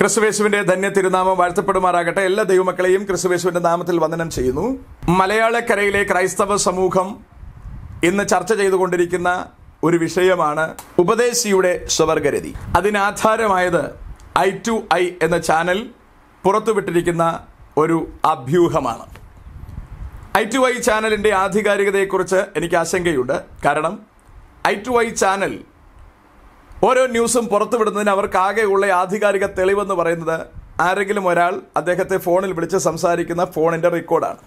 ക്രിസ്തുവേശുവിന്റെ ധന്യ തിരുനാമം വാഴ്ത്തപ്പെടുമാറാകട്ടെ. എല്ലാ ദൈവമക്കളെയും ക്രിസ്തുവേശുവിന്റെ നാമത്തിൽ വന്ദനം ചെയ്യുന്നു. മലയാളക്കരയിലെ ക്രൈസ്തവ സമൂഹം ഇന്ന് ചർച്ച ചെയ്തുകൊണ്ടിരിക്കുന്ന ഒരു വിഷയമാണ് ഉപദേശിയുടെ സ്വവർഗരതി അതിനാധാരമായത് ഐ ടു ഐ എന്ന ചാനൽ പുറത്തുവിട്ടിരിക്കുന്ന ഒരു അഭ്യൂഹമാണ്. ഐ ടു ഐ ചാനലിന്റെ ആധികാരികതയെക്കുറിച്ച് എനിക്ക് ആശങ്കയുണ്ട്. കാരണം ഐ ടു ഐ ചാനൽ ഓരോ ന്യൂസും പുറത്തുവിടുന്നതിന് അവർക്കാകെയുള്ള ആധികാരിക തെളിവെന്ന് പറയുന്നത് ആരെങ്കിലും ഒരാൾ അദ്ദേഹത്തെ ഫോണിൽ വിളിച്ച് സംസാരിക്കുന്ന ഫോണിന്റെ റെക്കോർഡാണ്.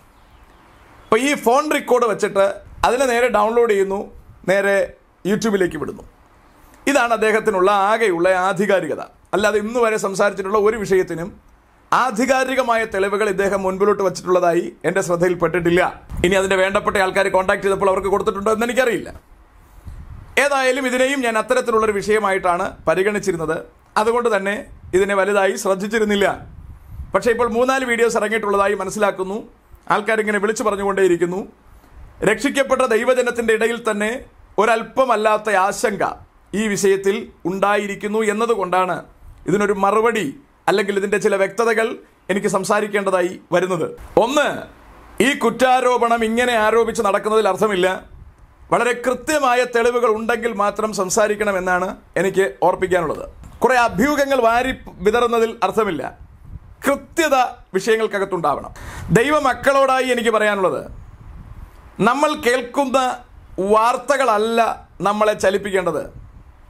അപ്പോൾ ഈ ഫോൺ റെക്കോർഡ് വെച്ചിട്ട് അതിനെ നേരെ ഡൗൺലോഡ് ചെയ്യുന്നു നേരെ യൂട്യൂബിലേക്ക് വിടുന്നു. ഇതാണ് അദ്ദേഹത്തിനുള്ള ആകെയുള്ള ആധികാരികത. അല്ലാതെ ഇന്ന് വരെ സംസാരിച്ചിട്ടുള്ള ഒരു വിഷയത്തിനും ആധികാരികമായ തെളിവുകൾ ഇദ്ദേഹം മുൻപിലോട്ട് വെച്ചിട്ടുള്ളതായി എന്റെ ശ്രദ്ധയിൽപ്പെട്ടിട്ടില്ല. ഇനി അതിന്റെ വേണ്ടപ്പെട്ട ആൾക്കാർ കോൺടാക്ട് ചെയ്തപ്പോൾ അവർക്ക് കൊടുത്തിട്ടുണ്ടോ എന്ന് എനിക്കറിയില്ല. ഏതായാലും ഇതിനെയും ഞാൻ അത്തരത്തിലുള്ളൊരു വിഷയമായിട്ടാണ് പരിഗണിച്ചിരുന്നത്. അതുകൊണ്ട് തന്നെ ഇതിനെ വലുതായി ശ്രദ്ധിച്ചിരുന്നില്ല. പക്ഷേ ഇപ്പോൾ മൂന്നാൽ വീഡിയോസ് ഇറങ്ങിയിട്ടുള്ളതായി മനസ്സിലാക്കുന്നു. ആൾക്കാരിങ്ങനെ വിളിച്ചു പറഞ്ഞുകൊണ്ടേയിരിക്കുന്നു. രക്ഷിക്കപ്പെട്ട ദൈവജനത്തിന്റെ ഇടയിൽ തന്നെ ഒരല്പമല്ലാത്ത ആശങ്ക ഈ വിഷയത്തിൽ ഉണ്ടായിരിക്കുന്നു എന്നതുകൊണ്ടാണ് ഇതിനൊരു മറുപടി അല്ലെങ്കിൽ ഇതിന്റെ ചില വ്യക്തതകൾ എനിക്ക് സംസാരിക്കേണ്ടതായി വരുന്നത്. ഒന്ന് ഈ കുറ്റാരോപണം ഇങ്ങനെ ആരോപിച്ച് നടക്കുന്നതിൽ അർത്ഥമില്ല. വളരെ കൃത്യമായ തെളിവുകൾ ഉണ്ടെങ്കിൽ മാത്രം സംസാരിക്കണമെന്നാണ് എനിക്ക് ഓർപ്പിക്കാനുള്ളത്. കുറെ അഭ്യൂഹങ്ങൾ വാരി വിതറുന്നതിൽ അർത്ഥമില്ല. കൃത്യത വിഷയങ്ങൾക്കകത്തുണ്ടാവണം. ദൈവമക്കളോടായി എനിക്ക് പറയാനുള്ളത് നമ്മൾ കേൾക്കുന്ന വാർത്തകളല്ല നമ്മളെ ചലിപ്പിക്കേണ്ടത്.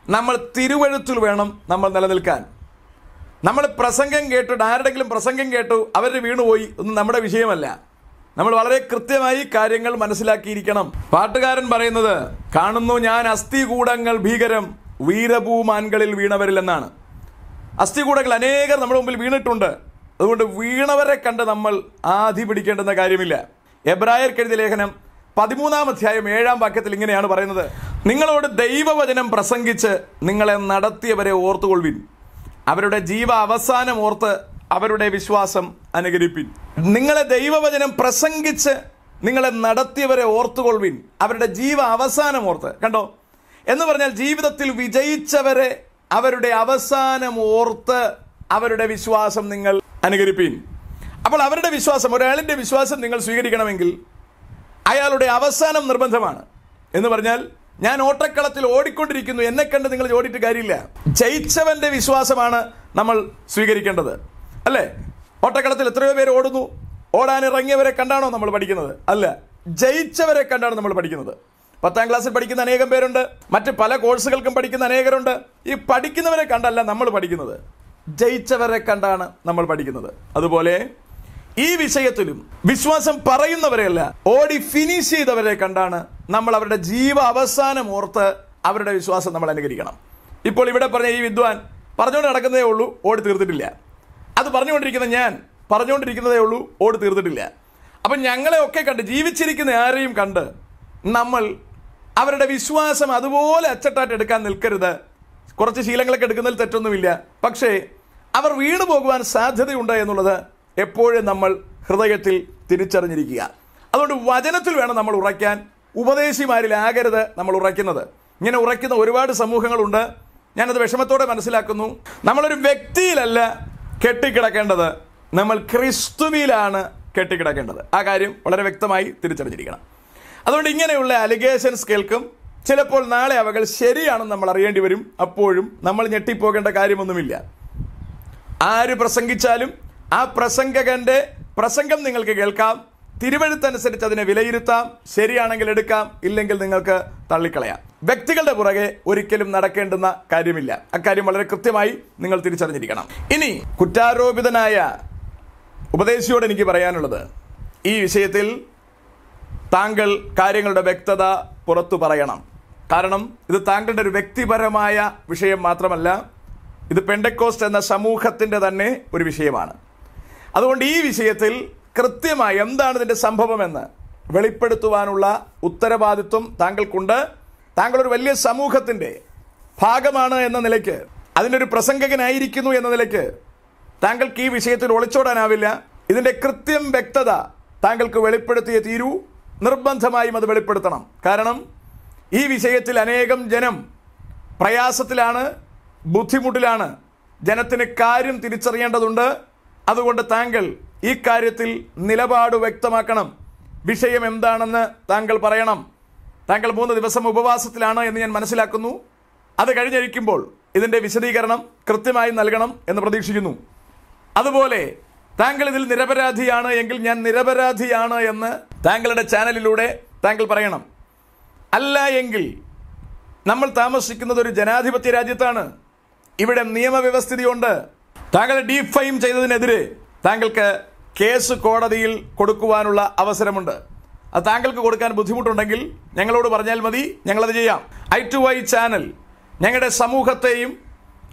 നമ്മൾ തിരുവഴുത്തിൽ വേണം നമ്മൾ നിലനിൽക്കാൻ. നമ്മൾ പ്രസംഗം കേട്ടിട്ട് ആരുടെങ്കിലും പ്രസംഗം കേട്ടു അവർ വീണുപോയി ഒന്നും നമ്മുടെ വിഷയമല്ല. നമ്മൾ വളരെ കൃത്യമായി കാര്യങ്ങൾ മനസ്സിലാക്കിയിരിക്കണം. പാട്ടുകാരൻ പറയുന്നത് കാണുന്നു ഞാൻ അസ്ഥികൂടങ്ങൾ ഭീകരം വീരഭൂമാൻകളിൽ വീണവരില്ലെന്നാണ്. അസ്ഥികൂടങ്ങൾ അനേകർ നമ്മുടെ മുമ്പിൽ വീണിട്ടുണ്ട്. അതുകൊണ്ട് വീണവരെ കണ്ട് നമ്മൾ ആധി പിടിക്കേണ്ടെന്ന കാര്യമില്ല. എബ്രായർ എഴുതിയ ലേഖനം പതിമൂന്നാം അധ്യായം ഏഴാം വാക്യത്തിൽ ഇങ്ങനെയാണ് പറയുന്നത്. നിങ്ങളോട് ദൈവവചനം പ്രസംഗിച്ച് നിങ്ങളെ നടത്തിയവരെ ഓർത്തുകൊള്ളുവിൻ. അവരുടെ ജീവ അവസാനം ഓർത്ത് അവരുടെ വിശ്വാസം അനുകരിപ്പിൻ. നിങ്ങളെ ദൈവവചനം പ്രസംഗിച്ച് നിങ്ങളെ നടത്തിയവരെ ഓർത്തുകൊള്ളുവിൻ. അവരുടെ ജീവ അവസാനം ഓർത്ത്. കണ്ടോ? എന്ന് പറഞ്ഞാൽ ജീവിതത്തിൽ വിജയിച്ചവരെ അവരുടെ അവസാനം ഓർത്ത് അവരുടെ വിശ്വാസം നിങ്ങൾ അനുകരിപ്പീൻ. അപ്പോൾ അവരുടെ വിശ്വാസം ഒരാളിന്റെ വിശ്വാസം നിങ്ങൾ സ്വീകരിക്കണമെങ്കിൽ അയാളുടെ അവസാനം നിർബന്ധമാണ്. എന്ന് പറഞ്ഞാൽ ഞാൻ ഓട്ടക്കളത്തിൽ ഓടിക്കൊണ്ടിരിക്കുന്നു എന്നെ കണ്ട് നിങ്ങൾ ഓടിയിട്ട് കാര്യമില്ല. ജയിച്ചവന്റെ വിശ്വാസമാണ് നമ്മൾ സ്വീകരിക്കേണ്ടത്. അല്ലേ? ഓട്ടക്കളത്തിൽ എത്രയോ പേര് ഓടുന്നു. ഓടാൻ ഇറങ്ങിയവരെ കണ്ടാണോ നമ്മൾ പഠിക്കുന്നത്? അല്ല ജയിച്ചവരെ കണ്ടാണ് നമ്മൾ പഠിക്കുന്നത്. പത്താം ക്ലാസ്സിൽ പഠിക്കുന്ന അനേകം പേരുണ്ട്. മറ്റ് പല കോഴ്സുകൾക്കും പഠിക്കുന്ന അനേകരുണ്ട്. ഈ പഠിക്കുന്നവരെ കണ്ടല്ല നമ്മൾ പഠിക്കുന്നത്. ജയിച്ചവരെ കണ്ടാണ് നമ്മൾ പഠിക്കുന്നത്. അതുപോലെ ഈ വിഷയത്തിലും വിശ്വാസം പറയുന്നവരെയല്ല ഓടി ഫിനിഷ് ചെയ്തവരെ കണ്ടാണ് നമ്മൾ അവരുടെ ജീവ അവസാനം ഓർത്ത് അവരുടെ വിശ്വാസം നമ്മൾ അനുകരിക്കണം. ഇപ്പോൾ ഇവിടെ പറഞ്ഞ ഈ വിദ്വാൻ പറഞ്ഞുകൊണ്ട് നടക്കുന്നതേ ഉള്ളൂ ഓടി തീർത്തിട്ടില്ല. അത് പറഞ്ഞുകൊണ്ടിരിക്കുന്ന ഞാൻ പറഞ്ഞുകൊണ്ടിരിക്കുന്നതേ ഉള്ളൂ ഓട് തീർത്തിട്ടില്ല. അപ്പം ഞങ്ങളെയൊക്കെ കണ്ട് ജീവിച്ചിരിക്കുന്ന ആരെയും കണ്ട് നമ്മൾ അവരുടെ വിശ്വാസം അതുപോലെ അച്ചട്ടായിട്ട് എടുക്കാൻ നിൽക്കരുത്. കുറച്ച് ശീലങ്ങളൊക്കെ എടുക്കുന്നതിൽ തെറ്റൊന്നുമില്ല. പക്ഷേ അവർ വീണു പോകുവാൻ സാധ്യതയുണ്ട് എന്നുള്ളത് എപ്പോഴും നമ്മൾ ഹൃദയത്തിൽ തിരിച്ചറിഞ്ഞിരിക്കുക. അതുകൊണ്ട് വചനത്തിൽ വേണം നമ്മൾ ഉറയ്ക്കാൻ. ഉപദേശിമാരിലാകരുത് നമ്മൾ ഉറയ്ക്കുന്നത്. ഇങ്ങനെ ഉറയ്ക്കുന്ന ഒരുപാട് സമൂഹങ്ങളുണ്ട്. ഞാനത് വിഷമത്തോടെ മനസ്സിലാക്കുന്നു. നമ്മളൊരു വ്യക്തിയിലല്ല കെട്ടിക്കിടക്കേണ്ടത്. നമ്മൾ ക്രിസ്തുവിലാണ് കെട്ടിക്കിടക്കേണ്ടത്. ആ കാര്യം വളരെ വ്യക്തമായി തിരിച്ചറിഞ്ഞിരിക്കണം. അതുകൊണ്ട് ഇങ്ങനെയുള്ള അലിഗേഷൻസ് കേൾക്കും. ചിലപ്പോൾ നാളെ അവകൾ ശരിയാണെന്ന് നമ്മൾ അറിയേണ്ടി വരും. അപ്പോഴും നമ്മൾ ഞെട്ടിപ്പോകേണ്ട കാര്യമൊന്നുമില്ല. ആര് പ്രസംഗിച്ചാലും ആ പ്രസംഗകന്റെ പ്രസംഗം നിങ്ങൾക്ക് കേൾക്കാം. തിരുവഴുത്തനുസരിച്ച് അതിനെ വിലയിരുത്താം ശരിയാണെങ്കിൽ എടുക്കാം ഇല്ലെങ്കിൽ നിങ്ങൾക്ക് തള്ളിക്കളയാം. വ്യക്തികളുടെ പുറകെ ഒരിക്കലും നടക്കേണ്ടുന്ന കാര്യമില്ല. അക്കാര്യം വളരെ കൃത്യമായി നിങ്ങൾ തിരിച്ചറിഞ്ഞിരിക്കണം. ഇനി കുറ്റാരോപിതനായ ഉപദേശിയോട് എനിക്ക് പറയാനുള്ളത്. ഈ വിഷയത്തിൽ താങ്കൾ കാര്യങ്ങളുടെ വ്യക്തത പുറത്തു പറയണം. കാരണം ഇത് താങ്കളുടെ ഒരു വ്യക്തിപരമായ വിഷയം മാത്രമല്ല ഇത് പെൻഡക്കോസ്റ്റ് എന്ന സമൂഹത്തിന്റെ തന്നെ ഒരു വിഷയമാണ്. അതുകൊണ്ട് ഈ വിഷയത്തിൽ കൃത്യമായി എന്താണ് ഇതിന്റെ സംഭവമെന്ന് വെളിപ്പെടുത്തുവാനുള്ള ഉത്തരവാദിത്വം താങ്കൾക്കുണ്ട്. താങ്കൾ ഒരു വലിയ സമൂഹത്തിന്റെ ഭാഗമാണ് എന്ന നിലയ്ക്ക് അതിന്റെ ഒരു പ്രസംഗകനായിരിക്കുന്നു എന്ന നിലയ്ക്ക് താങ്കൾക്ക് ഈ വിഷയത്തിൽ ഒളിച്ചോടാനാവില്ല. ഇതിന്റെ കൃത്യം വ്യക്തത താങ്കൾക്ക് വെളിപ്പെടുത്തിയ തീരൂ. നിർബന്ധമായും അത് വെളിപ്പെടുത്തണം. കാരണം ഈ വിഷയത്തിൽ അനേകം ജനം പ്രയാസത്തിലാണ് ബുദ്ധിമുട്ടിലാണ് ജനത്തിന് കാര്യം തിരിച്ചറിയേണ്ടതുണ്ട്. അതുകൊണ്ട് താങ്കൾ ഈ കാര്യത്തിൽ നിലപാട് വ്യക്തമാക്കണം. വിഷയം എന്താണെന്ന് താങ്കൾ പറയണം. താങ്കൾ മൂന്ന് ദിവസം ഉപവാസത്തിലാണ് എന്ന് ഞാൻ മനസ്സിലാക്കുന്നു. അത് കഴിഞ്ഞിരിക്കുമ്പോൾ ഇതിന്റെ വിശദീകരണം കൃത്യമായി നൽകണം എന്ന് പ്രതീക്ഷിക്കുന്നു. അതുപോലെ താങ്കൾ ഇതിൽ നിരപരാധിയാണ് എങ്കിൽ ഞാൻ നിരപരാധിയാണ് എന്ന് താങ്കളുടെ ചാനലിലൂടെ താങ്കൾ പറയണം. അല്ല എങ്കിൽ നമ്മൾ താമസിക്കുന്നത് ഒരു ജനാധിപത്യ രാജ്യത്താണ്. ഇവിടെ നിയമവ്യവസ്ഥിതിയുണ്ട്. താങ്കൾ ഡീഫൈം ചെയ്തതിനെതിരെ താങ്കൾക്ക് കേസ് കോടതിയിൽ കൊടുക്കുവാനുള്ള അവസരമുണ്ട്. അത് താങ്കൾക്ക് കൊടുക്കാൻ ബുദ്ധിമുട്ടുണ്ടെങ്കിൽ ഞങ്ങളോട് പറഞ്ഞാൽ മതി ഞങ്ങളത് ചെയ്യാം. ഐ ടു വൈ ചാനൽ ഞങ്ങളുടെ സമൂഹത്തെയും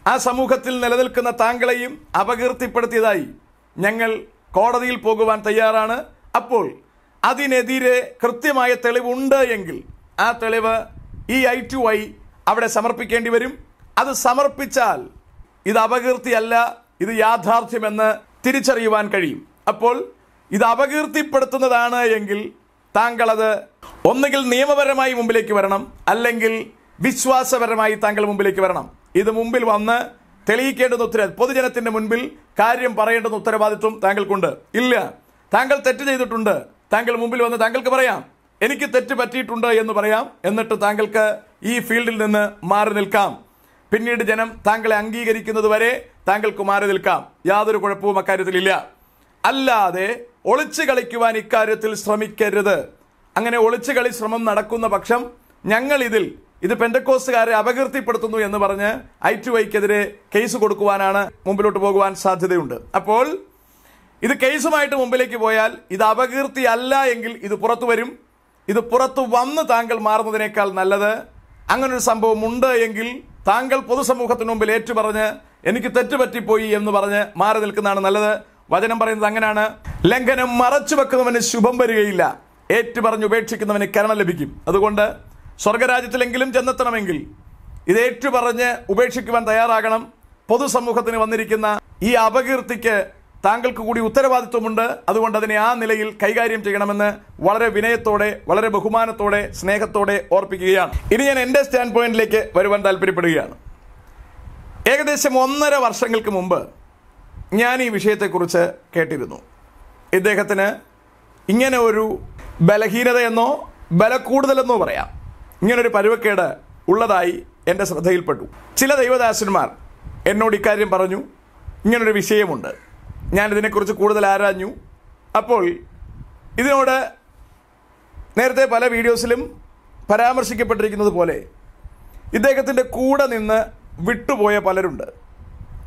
ആ സമൂഹത്തിൽ നിലനിൽക്കുന്ന താങ്കളെയും അപകീർത്തിപ്പെടുത്തിയതായി ഞങ്ങൾ കോടതിയിൽ പോകുവാൻ തയ്യാറാണ്. അപ്പോൾ അതിനെതിരെ കൃത്യമായ തെളിവുണ്ട് എങ്കിൽ ആ തെളിവ് ഈ ഐ ടു ഐ അവിടെ സമർപ്പിക്കേണ്ടി വരും. അത് സമർപ്പിച്ചാൽ ഇത് അപകീർത്തിയല്ല ഇത് യാഥാർത്ഥ്യമെന്ന് തിരിച്ചറിയുവാൻ കഴിയും. അപ്പോൾ ഇത് അപകീർത്തിപ്പെടുത്തുന്നതാണ് എങ്കിൽ താങ്കൾ അത് ഒന്നുകിൽ നിയമപരമായി മുമ്പിലേക്ക് വരണം അല്ലെങ്കിൽ വിശ്വാസപരമായി താങ്കൾ മുമ്പിലേക്ക് വരണം. ഇത് മുമ്പിൽ വന്ന് തെളിയിക്കേണ്ടുന്ന ഉത്തരവ് പൊതുജനത്തിന്റെ മുൻപിൽ കാര്യം പറയേണ്ടുന്ന ഉത്തരവാദിത്വം താങ്കൾക്കുണ്ട്. ഇല്ല. താങ്കൾ തെറ്റ് ചെയ്തിട്ടുണ്ട്. താങ്കൾ മുമ്പിൽ വന്ന് താങ്കൾക്ക് പറയാം. എനിക്ക് തെറ്റ് പറ്റിയിട്ടുണ്ട് എന്ന് പറയാം. എന്നിട്ട് താങ്കൾക്ക് ഈ ഫീൽഡിൽ നിന്ന് മാറി നിൽക്കാം. പിന്നീട് ജനം താങ്കളെ അംഗീകരിക്കുന്നത് വരെ താങ്കൾക്ക് മാറി നിൽക്കാം. യാതൊരു കുഴപ്പവും അക്കാര്യത്തിലില്ല. അല്ലാതെ ഒളിച്ചു കളിക്കുവാൻ ഇക്കാര്യത്തിൽ ശ്രമിക്കരുത്. അങ്ങനെ ഒളിച്ചു കളി ശ്രമം നടക്കുന്ന പക്ഷം ഞങ്ങൾ ഇതിൽ ഇത് പെൻഡക്കോസുകാരെ അപകീർത്തിപ്പെടുത്തുന്നു എന്ന് പറഞ്ഞ് ഐ ടു ഐക്കെതിരെ കേസ് കൊടുക്കുവാനാണ് മുമ്പിലോട്ട് പോകുവാൻ സാധ്യതയുണ്ട്. അപ്പോൾ ഇത് കേസുമായിട്ട് മുമ്പിലേക്ക് പോയാൽ ഇത് അപകീർത്തി അല്ല എങ്കിൽ ഇത് പുറത്തു വരും. ഇത് പുറത്തു വന്ന് താങ്കൾ മാറുന്നതിനേക്കാൾ നല്ലത്. അങ്ങനൊരു സംഭവം ഉണ്ട് എങ്കിൽ താങ്കൾ പൊതുസമൂഹത്തിന് മുമ്പിൽ ഏറ്റുപറഞ്ഞ് എനിക്ക് തെറ്റുപറ്റിപ്പോയി എന്ന് പറഞ്ഞ് മാറി നിൽക്കുന്നതാണ് നല്ലത്. വചനം പറയുന്നത് അങ്ങനെയാണ്. ലംഘനം മറച്ചു വെക്കുന്നവന് ശുഭം വരികയില്ല. ഏറ്റുപറഞ്ഞ് ഉപേക്ഷിക്കുന്നവന് കരണം ലഭിക്കും. അതുകൊണ്ട് സ്വർഗരാജ്യത്തിലെങ്കിലും ചെന്നെത്തണമെങ്കിൽ ഇത് ഏറ്റുപറഞ്ഞ് ഉപേക്ഷിക്കുവാൻ തയ്യാറാകണം. പൊതുസമൂഹത്തിന് വന്നിരിക്കുന്ന ഈ അപകീർത്തിക്ക് താങ്കൾക്ക് കൂടി ഉത്തരവാദിത്വമുണ്ട്. അതുകൊണ്ട് അതിനെ ആ നിലയിൽ കൈകാര്യം ചെയ്യണമെന്ന് വളരെ വിനയത്തോടെ വളരെ ബഹുമാനത്തോടെ സ്നേഹത്തോടെ ഓർപ്പിക്കുകയാണ്. ഇനി ഞാൻ എന്റെ സ്റ്റാൻഡ് പോയിന്റിലേക്ക് വരുവാൻ താല്പര്യപ്പെടുകയാണ് ഏകദേശം ഒന്നര വർഷങ്ങൾക്ക് മുമ്പ് ഞാൻ ഈ വിഷയത്തെക്കുറിച്ച് കേട്ടിരുന്നു. ഇദ്ദേഹത്തിന് ഇങ്ങനെ ഒരു ബലഹീനതയെന്നോ ബലക്കൂടുതലെന്നോ പറയാം. ഇങ്ങനൊരു പരുവക്കേട് ഉള്ളതായി എന്റെ ശ്രദ്ധയിൽപ്പെട്ടു. ചില ദൈവദാസന്മാർ എന്നോട് ഇക്കാര്യം പറഞ്ഞു. ഇങ്ങനൊരു വിഷയമുണ്ട്. ഞാൻ ഇതിനെക്കുറിച്ച് കൂടുതൽ ആരാഞ്ഞു. അപ്പോൾ ഇതിനോട് നേരത്തെ പല വീഡിയോസിലും പരാമർശിക്കപ്പെട്ടിരിക്കുന്നത് പോലെ ഇദ്ദേഹത്തിന്റെ കൂടെ നിന്ന് വിട്ടുപോയ പലരുണ്ട്.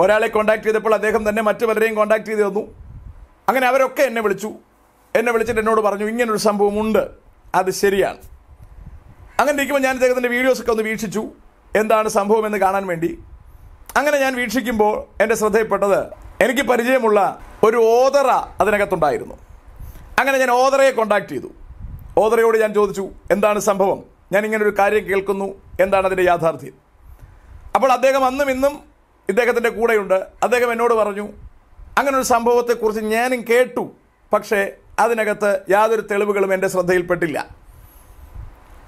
ഒരാളെ കോണ്ടാക്ട് ചെയ്തപ്പോൾ അദ്ദേഹം തന്നെ മറ്റു പലരെയും കോണ്ടാക്ട് ചെയ്ത് തന്നു. അങ്ങനെ അവരൊക്കെ എന്നെ വിളിച്ചു. എന്നെ വിളിച്ചിട്ട് എന്നോട് പറഞ്ഞു ഇങ്ങനൊരു സംഭവമുണ്ട്. അത് ശരിയാണ്. അങ്ങനെ ഇരിക്കുമ്പോൾ ഞാൻ അദ്ദേഹത്തിന്റെ വീഡിയോസൊക്കെ ഒന്ന് വീക്ഷിച്ചു. എന്താണ് സംഭവം എന്ന് കാണാൻ വേണ്ടി. അങ്ങനെ ഞാൻ വീക്ഷിക്കുമ്പോൾ എന്റെ ശ്രദ്ധയിൽപ്പെട്ടത് എനിക്ക് പരിചയമുള്ള ഒരു ഓതറ അതിനകത്തുണ്ടായിരുന്നു. അങ്ങനെ ഞാൻ ഓതറയെ കോണ്ടാക്ട് ചെയ്തു. ഓതറയോട് ഞാൻ ചോദിച്ചു എന്താണ് സംഭവം? ഞാൻ ഇങ്ങനെ ഒരു കാര്യം കേൾക്കുന്നു. എന്താണ് അതിന്റെ യാഥാർത്ഥ്യം? അപ്പോൾ അദ്ദേഹം അന്നും ഇന്നും ഇദ്ദേഹത്തിന്റെ കൂടെയുണ്ട്. അദ്ദേഹം എന്നോട് പറഞ്ഞു അങ്ങനെ ഒരു സംഭവത്തെക്കുറിച്ച് ഞാനും കേട്ടു. പക്ഷേ അതിനകത്ത് യാതൊരു തെളിവുകളും എന്റെ ശ്രദ്ധയിൽപ്പെട്ടില്ല.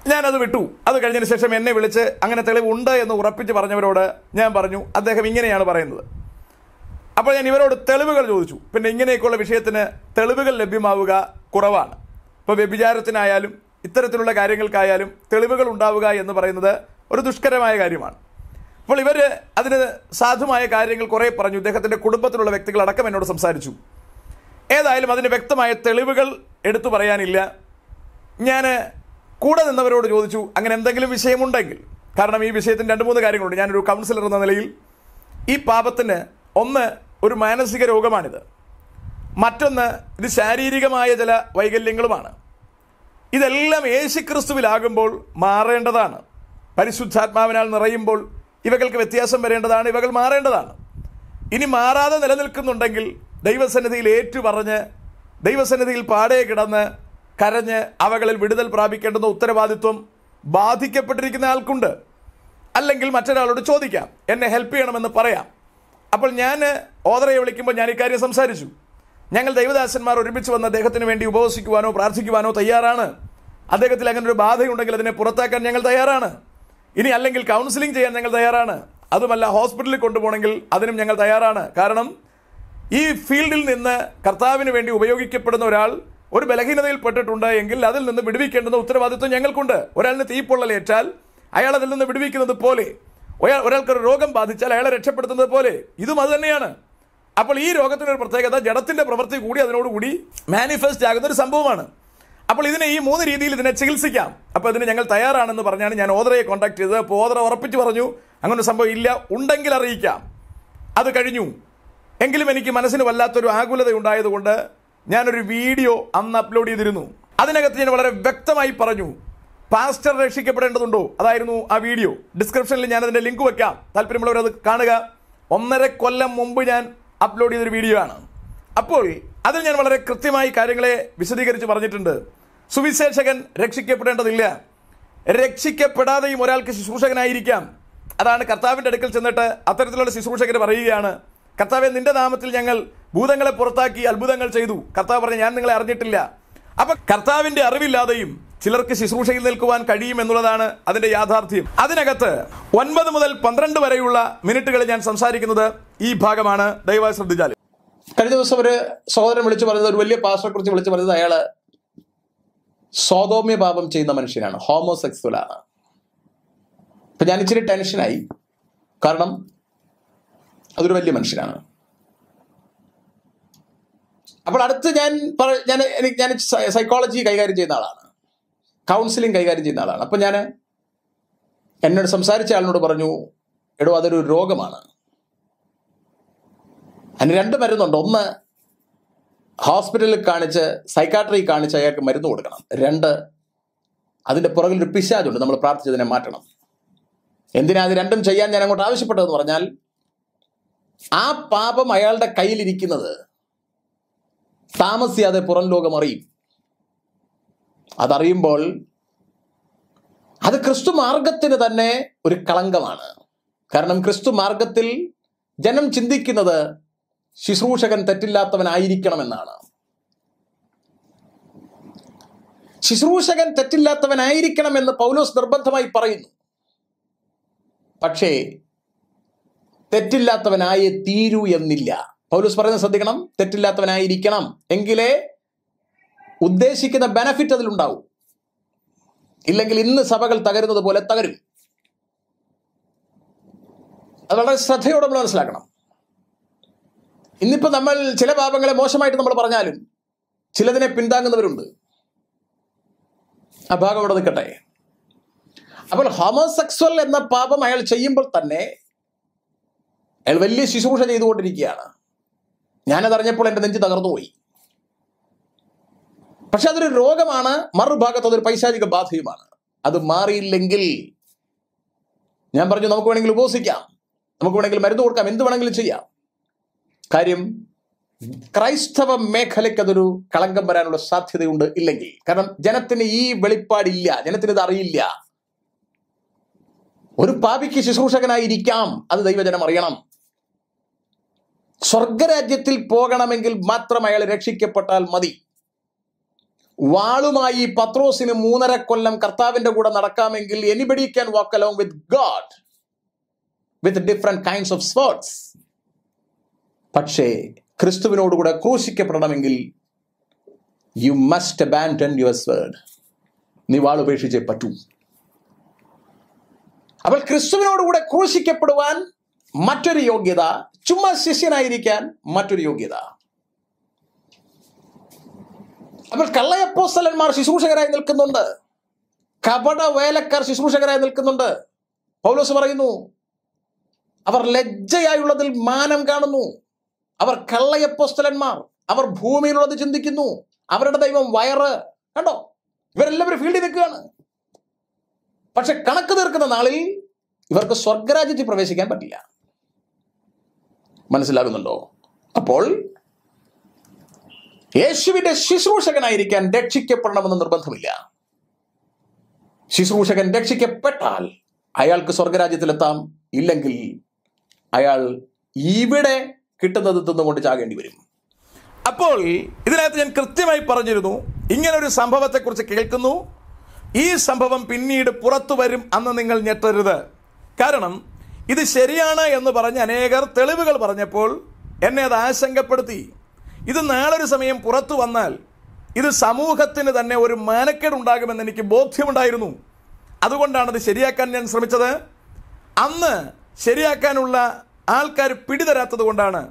ഞാനത് വിട്ടു. അത് കഴിഞ്ഞതിന് ശേഷം എന്നെ വിളിച്ച് അങ്ങനെ തെളിവുണ്ട് എന്ന് ഉറപ്പിച്ച് പറഞ്ഞവരോട് ഞാൻ പറഞ്ഞു അദ്ദേഹം ഇങ്ങനെയാണ് പറയുന്നത്. അപ്പോൾ ഞാൻ ഇവരോട് തെളിവുകൾ ചോദിച്ചു. പിന്നെ ഇങ്ങനെയൊക്കെയുള്ള വിഷയത്തിന് തെളിവുകൾ ലഭ്യമാവുക കുറവാണ്. ഇപ്പോൾ വ്യഭിചാരത്തിനായാലും ഇത്തരത്തിലുള്ള കാര്യങ്ങൾക്കായാലും തെളിവുകൾ ഉണ്ടാവുക എന്ന് പറയുന്നത് ഒരു ദുഷ്കരമായ കാര്യമാണ്. അപ്പോൾ ഇവർ അതിന് സാധുമായ കാര്യങ്ങൾ കുറേ പറഞ്ഞു. ഇദ്ദേഹത്തിന്റെ കുടുംബത്തിലുള്ള വ്യക്തികൾ അടക്കം എന്നോട് സംസാരിച്ചു. ഏതായാലും അതിന് വ്യക്തമായ തെളിവുകൾ എടുത്തു പറയാനില്ല. ഞാൻ കൂടെ നിന്നവരോട് ചോദിച്ചു അങ്ങനെ എന്തെങ്കിലും വിഷയമുണ്ടെങ്കിൽ? കാരണം ഈ വിഷയത്തിന് രണ്ട് മൂന്ന് കാര്യങ്ങളുണ്ട്. ഞാനൊരു കൗൺസിലർ എന്ന നിലയിൽ ഈ പാപത്തിന് ഒന്ന് ഒരു മാനസിക രോഗമാണിത്. മറ്റൊന്ന് ഇത് ശാരീരികമായ ചില വൈകല്യങ്ങളുമാണ്. ഇതെല്ലാം യേശുക്രിസ്തുവിലാകുമ്പോൾ മാറേണ്ടതാണ്. പരിശുദ്ധാത്മാവിനാൽ നിറയുമ്പോൾ ഇവകൾക്ക് വ്യത്യാസം വരേണ്ടതാണ് ഇവകൾ മാറേണ്ടതാണ്. ഇനി മാറാതെ നിലനിൽക്കുന്നുണ്ടെങ്കിൽ ദൈവസന്നിധിയിൽ ഏറ്റുപറഞ്ഞ് ദൈവസന്നിധിയിൽ പാടേ കിടന്ന് കരഞ്ഞ് അവകളിൽ വിടുതൽ പ്രാപിക്കേണ്ടുന്ന ഉത്തരവാദിത്വം ബാധിക്കപ്പെട്ടിരിക്കുന്ന ആൾക്കുണ്ട്. അല്ലെങ്കിൽ മറ്റൊരാളോട് ചോദിക്കാം എന്നെ ഹെൽപ്പ് ചെയ്യണമെന്ന് പറയാം. അപ്പോൾ ഞാൻ ഓദറയെ വിളിക്കുമ്പോൾ ഞാൻ ഇക്കാര്യം സംസാരിച്ചു. ഞങ്ങൾ ദൈവദാസന്മാർ ഒരുമിച്ച് വന്ന് അദ്ദേഹത്തിന് വേണ്ടി ഉപവസിക്കുവാനോ പ്രാർത്ഥിക്കുവാനോ തയ്യാറാണ്. അദ്ദേഹത്തിൽ അങ്ങനെ ഒരു ബാധയുണ്ടെങ്കിൽ അതിനെ പുറത്താക്കാൻ ഞങ്ങൾ തയ്യാറാണ്. ഇനി അല്ലെങ്കിൽ കൗൺസിലിംഗ് ചെയ്യാൻ ഞങ്ങൾ തയ്യാറാണ്. അതുമല്ല ഹോസ്പിറ്റലിൽ കൊണ്ടുപോകണമെങ്കിൽ അതിനും ഞങ്ങൾ തയ്യാറാണ്. കാരണം ഈ ഫീൽഡിൽ നിന്ന് കർത്താവിന് വേണ്ടി ഉപയോഗിക്കപ്പെടുന്ന ഒരാൾ ഒരു ബലഹീനതയിൽ പെട്ടിട്ടുണ്ട് എങ്കിൽ അതിൽ നിന്ന് വിടുവിക്കേണ്ടുന്ന ഉത്തരവാദിത്വം ഞങ്ങൾക്കുണ്ട്. ഒരാളിന് തീപ്പൊള്ളലേറ്റാൽ അയാൾ അതിൽ നിന്ന് വിടുവിക്കുന്നത് പോലെ ഒരാൾക്ക് ഒരു രോഗം ബാധിച്ചാൽ അയാളെ രക്ഷപ്പെടുത്തുന്നത് പോലെ ഇതും അത് തന്നെയാണ്. അപ്പോൾ ഈ രോഗത്തിനൊരു പ്രത്യേകത ജഡത്തിന്റെ പ്രവൃത്തി കൂടി അതിനോടുകൂടി മാനിഫെസ്റ്റ് ആകുന്ന ഒരു സംഭവമാണ്. അപ്പോൾ ഇതിനെ ഈ മൂന്ന് രീതിയിൽ ഇതിനെ ചികിത്സിക്കാം. അപ്പോൾ ഇതിന് ഞങ്ങൾ തയ്യാറാണെന്ന് പറഞ്ഞാണ് ഞാൻ ഓദറയെ കോൺടാക്ട് ചെയ്തത്. അപ്പോൾ ഓദറ ഉറപ്പിച്ച് പറഞ്ഞു അങ്ങനെ സംഭവം ഇല്ല ഉണ്ടെങ്കിൽ അറിയിക്കാം. അത് കഴിഞ്ഞു. എങ്കിലും എനിക്ക് മനസ്സിന് വല്ലാത്തൊരു ആകുലത ഉണ്ടായതുകൊണ്ട് ഞാനൊരു വീഡിയോ അന്ന് അപ്ലോഡ് ചെയ്തിരുന്നു. അതിനകത്ത് ഞാൻ വളരെ വ്യക്തമായി പറഞ്ഞു പാസ്റ്റർ രക്ഷിക്കപ്പെടേണ്ടതുണ്ടോ? അതായിരുന്നു ആ വീഡിയോ. ഡിസ്ക്രിപ്ഷനിൽ ഞാൻ അതിന്റെ ലിങ്ക് വെക്കാം. താല്പര്യമുള്ളവരത് കാണുക. ഒന്നര കൊല്ലം മുമ്പ് ഞാൻ അപ്ലോഡ് ചെയ്തൊരു വീഡിയോ ആണ് അപ്പോൾ അതിൽ ഞാൻ വളരെ കൃത്യമായി കാര്യങ്ങളെ വിശദീകരിച്ച് പറഞ്ഞിട്ടുണ്ട്. സുവിശേഷകൻ രക്ഷിക്കപ്പെടേണ്ടതില്ല. രക്ഷിക്കപ്പെടാതെയും ഒരാൾക്ക് ശുശ്രൂഷകനായിരിക്കാം. അതാണ് കർത്താവിന്റെ അടുക്കൽ ചെന്നിട്ട് അത്തരത്തിലുള്ള ശുശ്രൂഷകർ പറയുകയാണ്. കർത്താവെ നിന്റെ നാമത്തിൽ ഞങ്ങൾ ഭൂതങ്ങളെ പുറത്താക്കി അത്ഭുതങ്ങൾ ചെയ്തു. കർത്താവ് പറഞ്ഞു ഞാൻ നിങ്ങളെ അറിഞ്ഞിട്ടില്ല. അപ്പൊ കർത്താവിന്റെ അറിവില്ലാതെയും ചിലർക്ക് ശുശ്രൂഷയിൽ നിൽക്കുവാൻ കഴിയും എന്നുള്ളതാണ് അതിന്റെ യാഥാർത്ഥ്യം. അതിനകത്ത് ഒൻപത് മുതൽ പന്ത്രണ്ട് വരെയുള്ള മിനിറ്റുകൾ ഞാൻ സംസാരിക്കുന്നത് ഈ ഭാഗമാണ്. ദയവായി ശ്രദ്ധിച്ചാൽ കഴിഞ്ഞ ദിവസം ഒരു സഹോദരൻ വിളിച്ചു പറഞ്ഞത് ഒരു വലിയ പാസ്റ്ററെ കുറിച്ച് വിളിച്ചു പറഞ്ഞത് അയാൾ സ്വതോമ്യ പാപം ചെയ്യുന്ന മനുഷ്യനാണ് ഹോമോസെക്സ്വൽ ആണ്. അപ്പൊ ഞാൻ ഇച്ചിരി ടെൻഷനായി കാരണം അതൊരു വലിയ മനുഷ്യനാണ്. അപ്പോൾ അടുത്ത് ഞാൻ ഞാൻ എനിക്ക് ഞാൻ സൈക്കോളജി കൈകാര്യം ചെയ്യുന്ന ആളാണ്. കൗൺസിലിംഗ് കൈകാര്യം ചെയ്യുന്ന ആളാണ്. അപ്പൊ ഞാൻ എന്നോട് സംസാരിച്ച ആളിനോട് പറഞ്ഞു എടോ അതൊരു രോഗമാണ്. അതിന് രണ്ട് മരുന്നുണ്ട്. ഒന്ന് ഹോസ്പിറ്റലിൽ കാണിച്ച് സൈക്കാട്രി കാണിച്ച് അയാൾക്ക് മരുന്ന് കൊടുക്കണം. രണ്ട് അതിന്റെ പുറകിൽ ഒരു പിശാചുണ്ട്. നമ്മൾ പ്രാർത്ഥിച്ചതിനെ മാറ്റണം. എന്തിനാ അത് രണ്ടും ചെയ്യാൻ ഞാൻ അങ്ങോട്ട് ആവശ്യപ്പെട്ടതെന്ന് പറഞ്ഞാൽ ആ പാപം അയാളുടെ കയ്യിലിരിക്കുന്നത് താമസിയാതെ പുറം ലോകം അറിയും. അതറിയുമ്പോൾ അത് ക്രിസ്തു മാർഗത്തിന് തന്നെ ഒരു കളങ്കമാണ്. കാരണം ക്രിസ്തു മാർഗത്തിൽ ജനം ചിന്തിക്കുന്നത് ശുശ്രൂഷകൻ തെറ്റില്ലാത്തവനായിരിക്കണമെന്നാണ്. ശുശ്രൂഷകൻ തെറ്റില്ലാത്തവനായിരിക്കണമെന്ന് പൗലോസ് നിർബന്ധമായി പറയുന്നു. പക്ഷേ തെറ്റില്ലാത്തവനായേ തീരൂ എന്നില്ല. പൗലോസ് പറയുന്നത് ശ്രദ്ധിക്കണം. തെറ്റില്ലാത്തവനായിരിക്കണം എങ്കിലേ ഉദ്ദേശിക്കുന്ന ബെനഫിറ്റ് അതിലുണ്ടാവും. ഇല്ലെങ്കിൽ ഇന്ന് സഭകൾ തകരുന്നത് പോലെ തകരും. അത് വളരെ ശ്രദ്ധയോടെ മനസ്സിലാക്കണം. ഇന്നിപ്പോ നമ്മൾ ചില പാപങ്ങളെ മോശമായിട്ട് നമ്മൾ പറഞ്ഞാലും ചിലതിനെ പിന്താങ്ങുന്നവരുണ്ട്. ആ ഭാഗം അവിടെ നിൽക്കട്ടെ. അപ്പോൾ ഹോമോസെക്സ്വൽ എന്ന പാപം അയാൾ ചെയ്യുമ്പോൾ തന്നെ അയാൾ വലിയ ശുശ്രൂഷ ചെയ്തുകൊണ്ടിരിക്കുകയാണ്. ഞാനതറിഞ്ഞപ്പോൾ എന്റെ നെഞ്ച് തകർന്നുപോയി. പക്ഷെ അതൊരു രോഗമാണ് മറുഭാഗത്ത് അതൊരു പൈശാചിക ബാധയുമാണ്. അത് മാറിയില്ലെങ്കിൽ ഞാൻ പറഞ്ഞു നമുക്ക് വേണമെങ്കിൽ ഉപസിക്കാം നമുക്ക് വേണമെങ്കിൽ മരുന്ന് കൊടുക്കാം എന്ത് വേണമെങ്കിലും ചെയ്യാം. കാര്യം ക്രൈസ്തവ മേഖലയ്ക്ക് അതൊരു കളങ്കം വരാനുള്ള സാധ്യതയുണ്ട് ഇല്ലെങ്കിൽ. കാരണം ജനത്തിന് ഈ വെളിപ്പാടില്ല ജനത്തിന് ഇത് അറിയില്ല. ഒരു പാപിക്ക് ശുശ്രൂഷകനായിരിക്കാം അത് ദൈവജനം അറിയണം. സ്വർഗരാജ്യത്തിൽ പോകണമെങ്കിൽ മാത്രം അയാൾ രക്ഷിക്കപ്പെട്ടാൽ മതി. വാളുമായി പത്രോസിന് മൂന്നര കൊല്ലം കർത്താവിന്റെ കൂടെ നടക്കാമെങ്കിൽ anybody can walk along with God with different kinds of sports പക്ഷേ ക്രിസ്തുവിനോടുകൂടെ ക്രൂശിക്കപ്പെടണമെങ്കിൽ you must abandon your sword നീ വാളുപേക്ഷിച്ചേ പറ്റൂ. അപ്പോൾ ക്രിസ്തുവിനോടുകൂടെ ക്രൂശിക്കപ്പെടുവാൻ മറ്റൊരു യോഗ്യത ചുമ്മാ ശിഷ്യനായിരിക്കാൻ മറ്റൊരു യോഗ്യത. അപ്പോൾ കള്ളയപ്പോസ്തലന്മാർ ശുശ്രൂഷകരായി നിൽക്കുന്നുണ്ട്. കപട വേലക്കാർ ശുശ്രൂഷകരായി നിൽക്കുന്നുണ്ട്. പൗലോസ് പറയുന്നു അവർ ലജ്ജയായുള്ളതിൽ മാനം കാണുന്നു. അവർ കള്ളയപ്പോസ്തലന്മാർ അവർ ഭൂമിയിലുള്ളത് ചിന്തിക്കുന്നു. അവരുടെ ദൈവം വയറ്. കണ്ടോ? ഇവരെല്ലാവരും ഫീൽഡിൽ നിൽക്കുകയാണ്. പക്ഷെ കണക്ക് തീർക്കുന്ന നാളിൽ ഇവർക്ക് സ്വർഗരാജ്യത്തിൽ പ്രവേശിക്കാൻ പറ്റില്ല. മനസ്സിലാകുന്നുണ്ടോ? അപ്പോൾ യേശുവിന്റെ ശുശ്രൂഷകനായിരിക്കാൻ രക്ഷിക്കപ്പെടണമെന്ന് നിർബന്ധമില്ല. ശുശ്രൂഷകൻ രക്ഷിക്കപ്പെട്ടാൽ അയാൾക്ക് സ്വർഗരാജ്യത്തിലെത്താം. ഇല്ലെങ്കിൽ അയാൾ ഇവിടെ കിട്ടുന്നത് തിന്നുകൊണ്ട് ചാകേണ്ടി വരും. അപ്പോൾ ഇതിനകത്ത് ഞാൻ കൃത്യമായി പറഞ്ഞിരുന്നു ഇങ്ങനൊരു സംഭവത്തെക്കുറിച്ച് കേൾക്കുന്നു. ഈ സംഭവം പിന്നീട് പുറത്തു വരും അന്ന് നിങ്ങൾ ഞെട്ടരുത്. കാരണം ഇത് ശരിയാണ് എന്ന് പറഞ്ഞ് അനേകർ തെളിവുകൾ പറഞ്ഞപ്പോൾ എന്നെ അത് ആശങ്കപ്പെടുത്തി. ഇത് നാളൊരു സമയം പുറത്തു വന്നാൽ ഇത് സമൂഹത്തിന് തന്നെ ഒരു മാനക്കേടുണ്ടാകുമെന്ന് എനിക്ക് ബോധ്യമുണ്ടായിരുന്നു. അതുകൊണ്ടാണ് അത് ശരിയാക്കാൻ ഞാൻ ശ്രമിച്ചത്. അന്ന് ശരിയാക്കാനുള്ള ആൾക്കാർ പിടിതരാത്തത് കൊണ്ടാണ്